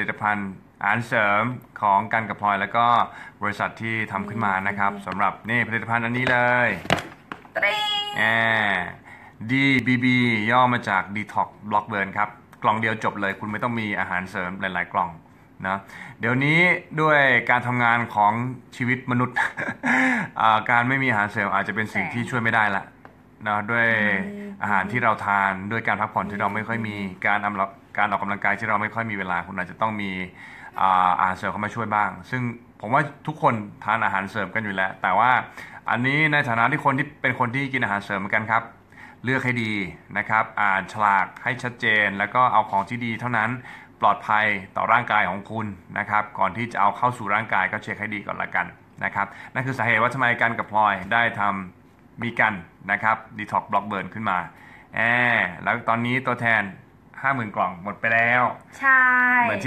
ลิตภัณฑ์อาหารเสริมของกันกับพลอยแล้วก็บริษัทที่ทำขึ้นมานะครับสำหรับนี่ผลิตภัณฑ์อันนี้เลยตริงแอ DBB ย่อมาจาก Detox Block Burn ครับ กล่องเดียวจบเลยคุณไม่ต้องมีอาหารเสริมหลาย ๆ กล่องนะเดี๋ยวนี้ด้วยการทำงานของชีวิตมนุษย์ อ่าการไม่มีอาหารเสริมอาจจะเป็นสิ่งที่ช่วยไม่ได้ละ นะด้วยอาหารที่เราทานด้วยการพักผ่อนที่เราไม่ค่อยมีการอำการออกกำลังกายที่เราไม่ค่อยมีเวลาคุณอาจจะต้องมีอ่าอาหารเสริมเข้ามาช่วยบ้าง ซึ่งผมว่าทุกคนทานอาหารเสริมกันอยู่แล้ว แต่ว่าอันนี้ในฐานะที่คนที่เป็นคนที่กินอาหารเสริมเหมือนกันครับ เลือกให้ดีนะครับ อ่านฉลากให้ชัดเจน แล้วก็เอาของที่ดีเท่านั้นปลอดภัยต่อร่างกายของคุณนะครับ ก่อนที่จะเอาเข้าสู่ร่างกายก็เช็คให้ดีก่อนละกันนะครับนั่นคือสาเหตุว่าทำไมกันกับพลอยได้ทำ มีกันนะครับดิท็อกบล็อกเบิร์นขึ้นมาแอแล้วตอนนี้ตัวแทน 50,000 กล่องหมดไปแล้ว ใช่ เหมือนที่